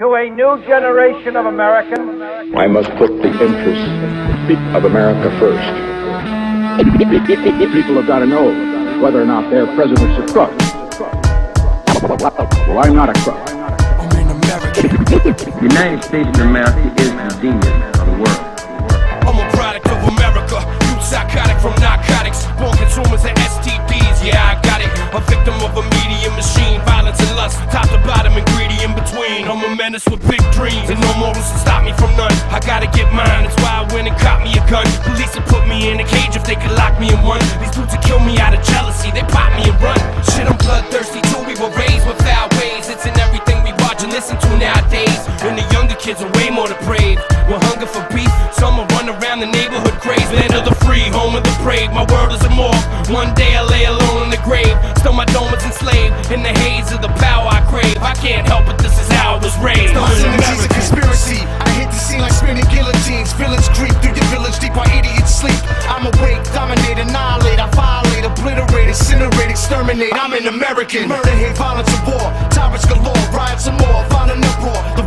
to a new generation of Americans. I must put the interests of America first. People have got to know whether or not their president's a crook. Well, I'm not a crook. I'm an The United States of America is the genius menace with big dreams. And no morals to stop me from none. I gotta get mine. That's why I went and caught me a gun. Police would put me in a cage if they could lock me in one. These dudes would kill me out of jealousy. They pop me and run. Shit, I'm bloodthirsty too. We were raised with foul ways. It's in everything we watch and listen to nowadays. And the younger kids are way more depraved. With hunger for beef, some will run around the neighborhood crazed. Land of the free, home of the brave. My world is a morgue. One day I lay alone in the grave. Still my dome is enslaved. In the haze of the power I. I can't help it, this is how I was raised. My synergy's a conspiracy. I hit the scene like spinning guillotines. Villains creep through your village deep while idiots sleep. I'm awake, dominate, annihilate, I violate, obliterate, incinerate, exterminate. I'm an American. Murder, hate, violence, and war. Tyrants galore, riots and more. Violent uproar. The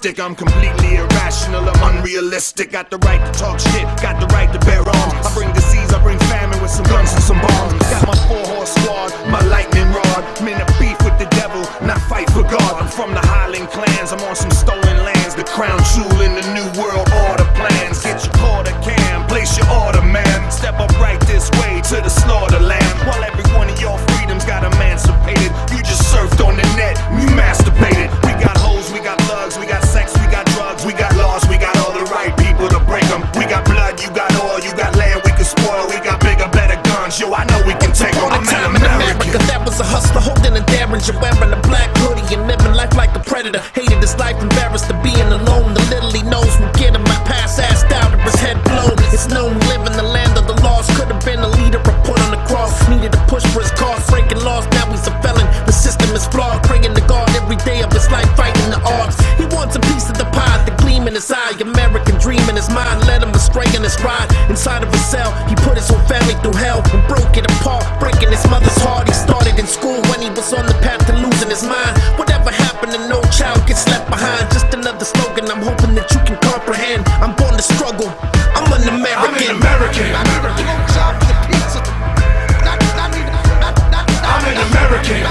I'm completely irrational, I'm unrealistic. Got the right to talk shit, got the right to bear arms. I bring disease, I bring famine with some guns and some bombs. Got my four horse squad, my lightning rod. In a beef with the devil, not fight for God. I'm from the Highland clans, I'm on some stolen lands. The crown jewel in the new world order plans. Get your quarter cam, place your order, man. Step up right this way to the slaughter land. Embarrassed to being alone. The little he knows will get him. I pass ass down to his head blown. It's known live in the land of the lost. Could have been a leader, a put on the cross. Needed a push for his cause, breaking laws. Now he's a felon. The system is flawed. Praying to God every day of his life, fighting the odds. He wants a piece of the pie, the gleam in his eye. American dream in his mind led him astray in his ride. Inside of a cell, he put his whole family through hell and broke it apart, breaking his mother's American. I'm American. I'm an American.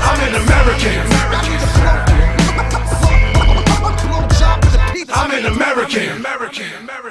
I'm an American. I'm an American. I'm an American.